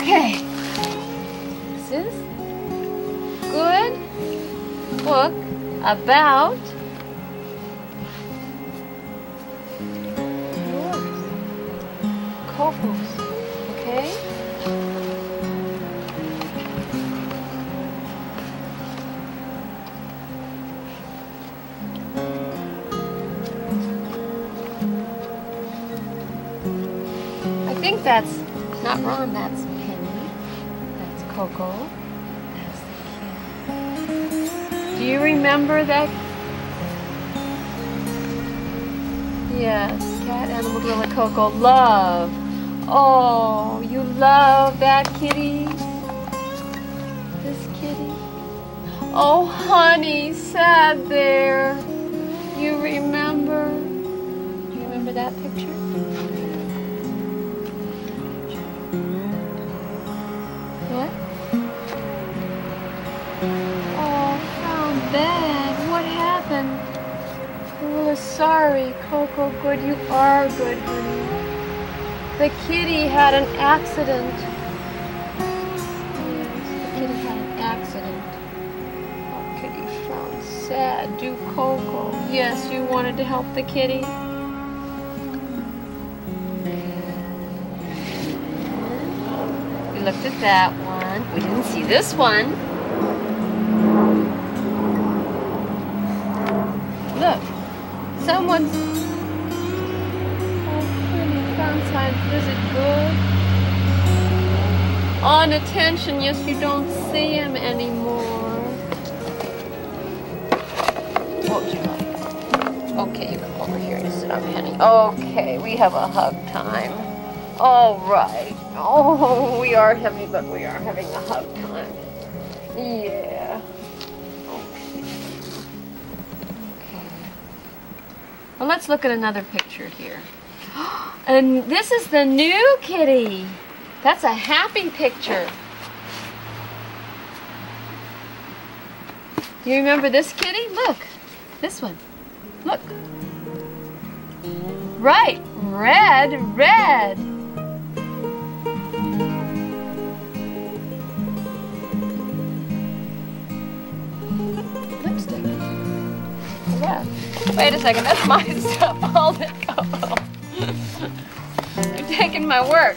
This is good book about yours. Okay? I think that's not wrong. That's Koko. Do you remember that? Yes, cat, animal, gorilla, Koko. Love. Oh, you love that kitty? This kitty? Oh, honey, sad there. You remember? Do you remember that picture? Oh, how bad. What happened? Oh, sorry, Koko. Good, you are good, honey. The kitty had an accident. The kitty had an accident. Oh, kitty found sad. Do Koko. Yes, you wanted to help the kitty. We looked at that one. We didn't see this one. Someone's. Is it good? On attention, yes, you don't see him anymore. What would you like? Okay, you come over here and sit on Penny. Okay, we have a hug time. All right. Oh, we are having, but we are having a hug time. Yeah. Well, let's look at another picture here. And this is the new kitty. That's a happy picture. You remember this kitty? Look, this one. Look. Right, red, red. Yeah. Wait a second, that's my stuff. It. Go. You're taking my work.